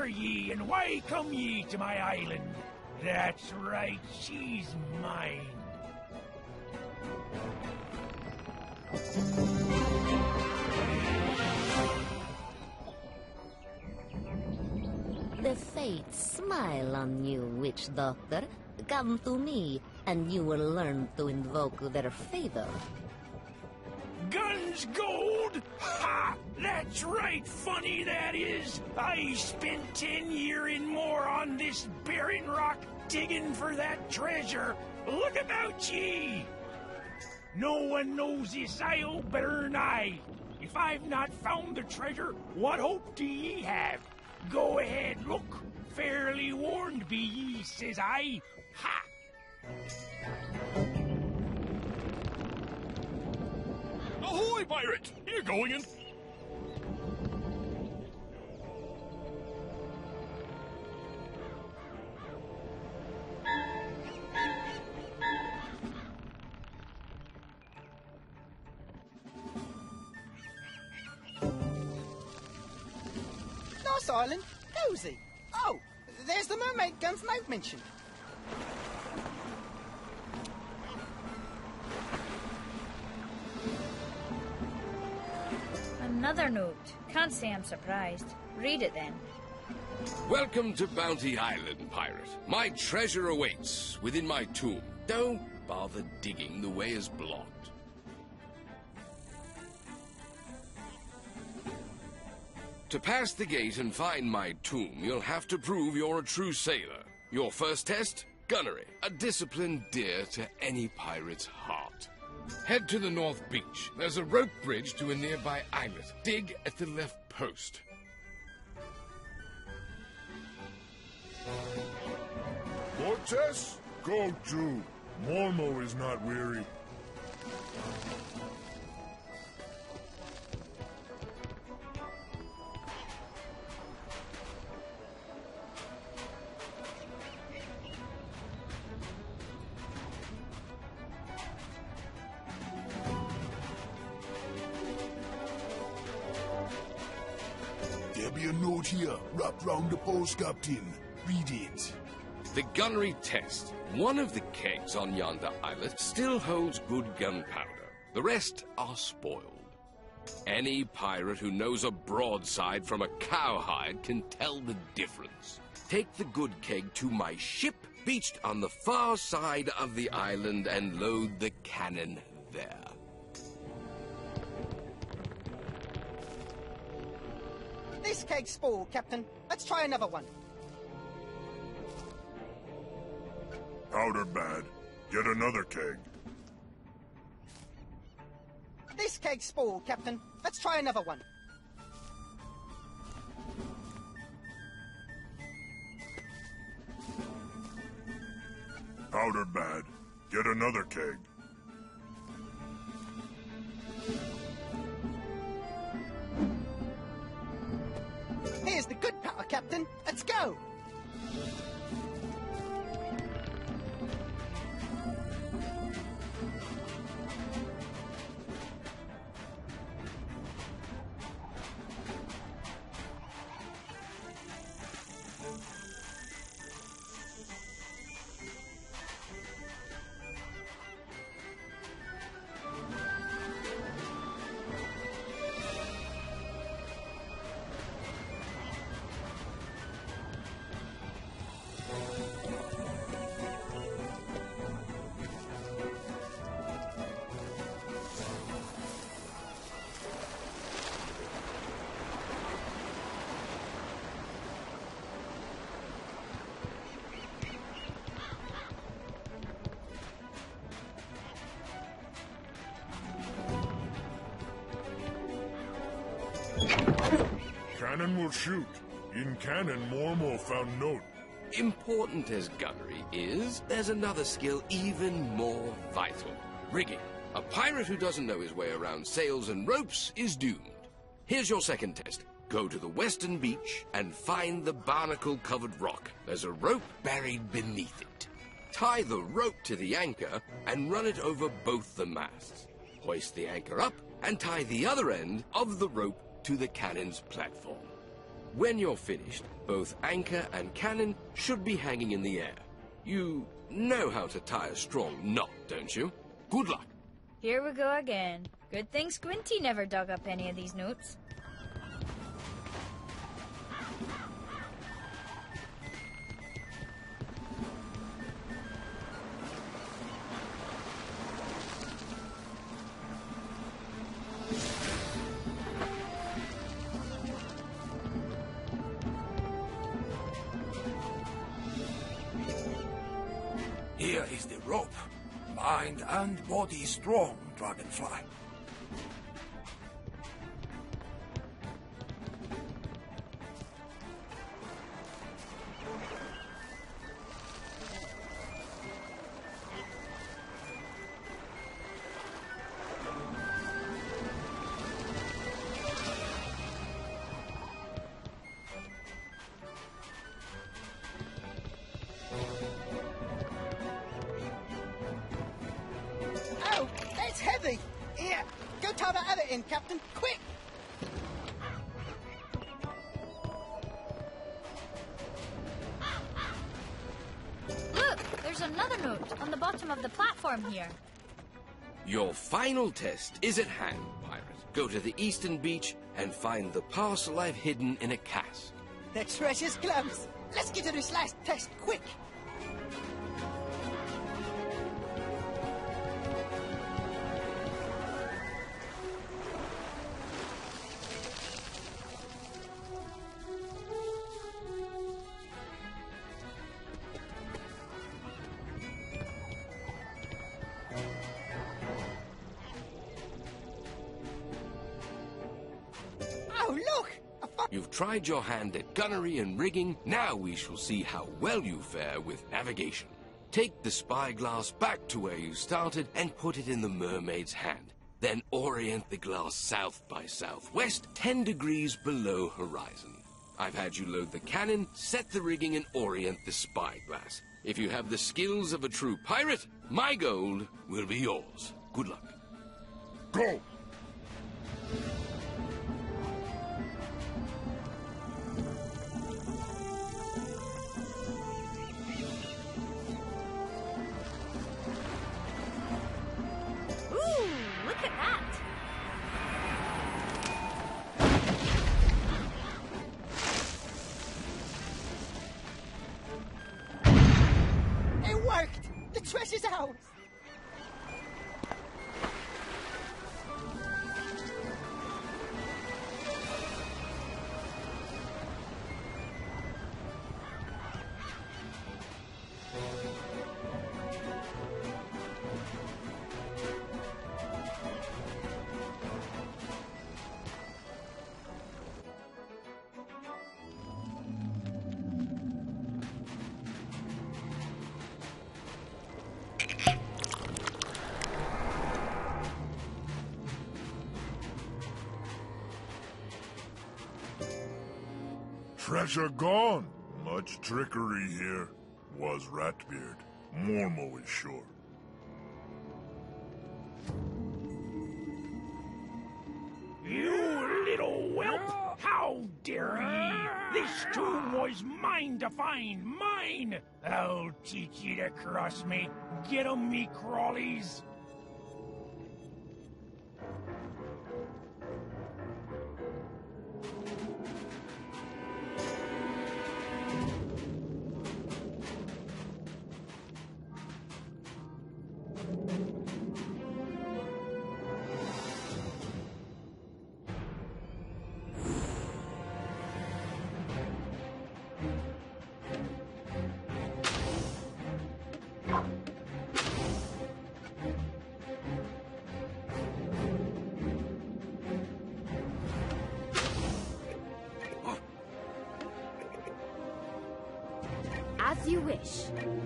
Are ye, and why come ye to my island? That's right, she's mine. The fates smile on you, witch doctor. Come to me, and you will learn to invoke their favor. Gunn's gold? Ha! That's right, funny that is. I spent ten year and more on this barren rock digging for that treasure. Look about ye! No one knows this isle better than I. If I've not found the treasure, what hope do ye have? Go ahead, look. Fairly warned be ye, says I. Ha! Ahoy, pirate! You're going in. Nice island. Cozy. Oh, there's the mermaid Gunn's Note mentioned. Another note. Can't say I'm surprised. Read it then. Welcome to Bounty Island, pirate. My treasure awaits within my tomb. Don't bother digging, the way is blocked. To pass the gate and find my tomb, you'll have to prove you're a true sailor. Your first test? Gunnery, a discipline dear to any pirate's heart. Head to the North Beach. There's a rope bridge to a nearby islet. Dig at the left post. Cortez, go to. Mormo is not weary. Post, Captain. Read it. The gunnery test. One of the kegs on yonder islet still holds good gunpowder. The rest are spoiled. Any pirate who knows a broadside from a cowhide can tell the difference. Take the good keg to my ship, beached on the far side of the island, and load the cannon there. This keg's spoiled, Captain. Let's try another one. Powder bad. Get another keg. This keg's spoiled, Captain. Let's try another one. Powder bad. Get another keg. Captain. Let's go. Cannon will shoot. In cannon, Mormo found note. Important as gunnery is, there's another skill even more vital rigging. A pirate who doesn't know his way around sails and ropes is doomed. Here's your second test. Go to the western beach and find the barnacle covered rock. There's a rope buried beneath it. Tie the rope to the anchor and run it over both the masts. Hoist the anchor up and tie the other end of the rope to the cannon's platform. When you're finished, both anchor and cannon should be hanging in the air. You know how to tie a strong knot, don't you? Good luck. Here we go again. Good thing Squinty never dug up any of these notes. And body strong, Dragonfly. Go tie that other end, Captain. Quick! Look, there's another note on the bottom of the platform here. Your final test is at hand, pirate. Go to the eastern beach and find the parcel I've hidden in a cask. The treasure's close. Let's get to this last test quick. You've tried your hand at gunnery and rigging. Now we shall see how well you fare with navigation. Take the spyglass back to where you started and put it in the mermaid's hand. Then orient the glass south by southwest, 10 degrees below horizon. I've had you load the cannon, set the rigging, and orient the spyglass. If you have the skills of a true pirate, my gold will be yours. Good luck. Go! Worked! The treasure's ours! Treasure gone. Much trickery here. Was Ratbeard. Mormo is sure. You little whelp! How dare ye! This tomb was mine to find, mine! I'll teach you to cross me. Get 'em, me crawlies! You wish.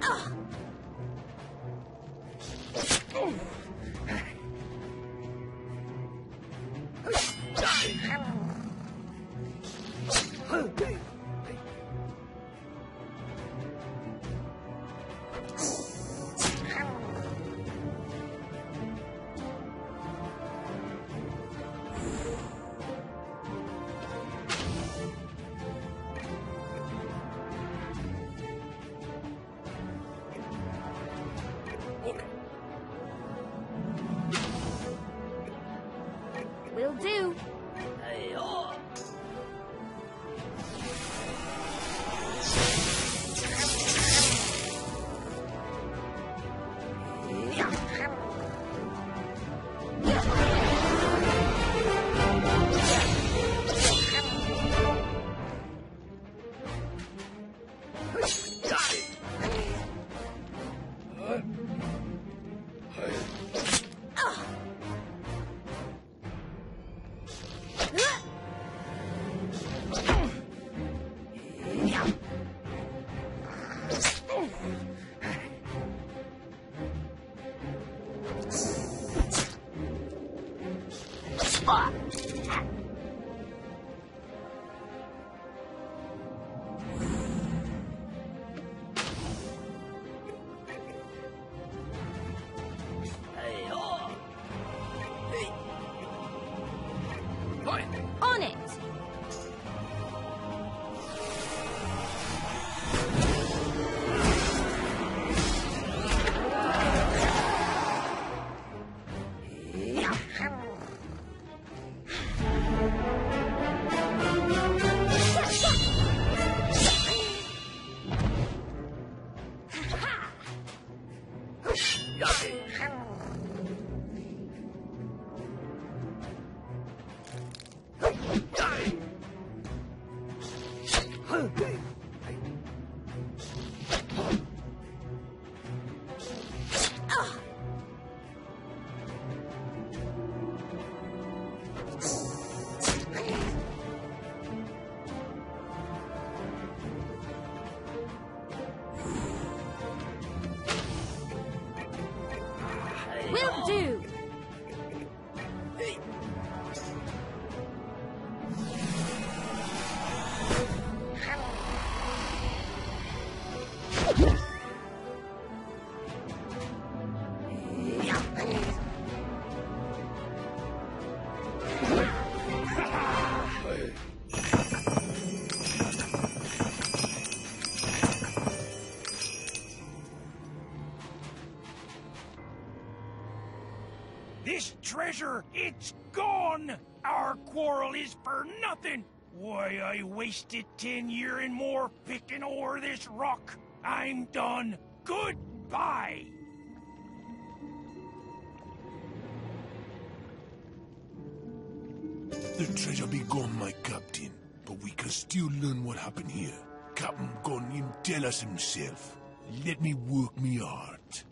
啊！It's gone! Our quarrel is for nothing! Why, I wasted ten year and more picking o'er this rock. I'm done. Goodbye! The treasure be Gunn, my captain. But we can still learn what happened here. Captain gone him tell us himself. Let me work me art.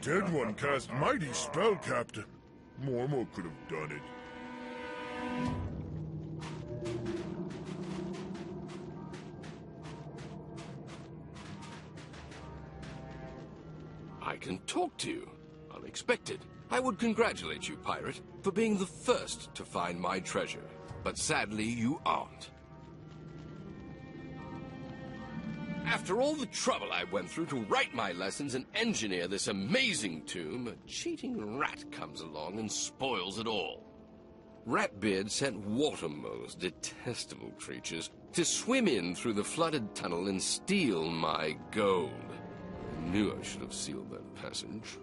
Dead one cast mighty spell, Captain. Mormo could have done it. I can talk to you. Unexpected. I would congratulate you, pirate, for being the first to find my treasure. But sadly, you aren't. After all the trouble I went through to write my lessons and engineer this amazing tomb, a cheating rat comes along and spoils it all. Ratbeard sent water moles, detestable creatures, to swim in through the flooded tunnel and steal my gold. I knew I should have sealed that passage.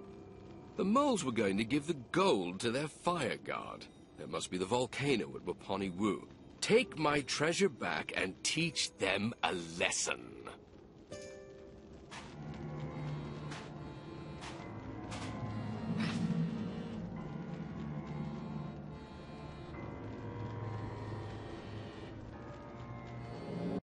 The moles were going to give the gold to their fire guard. There must be the volcano at Waponi Wu. Take my treasure back and teach them a lesson.